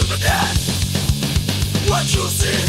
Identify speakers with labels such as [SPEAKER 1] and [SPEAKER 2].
[SPEAKER 1] to the dead. What you see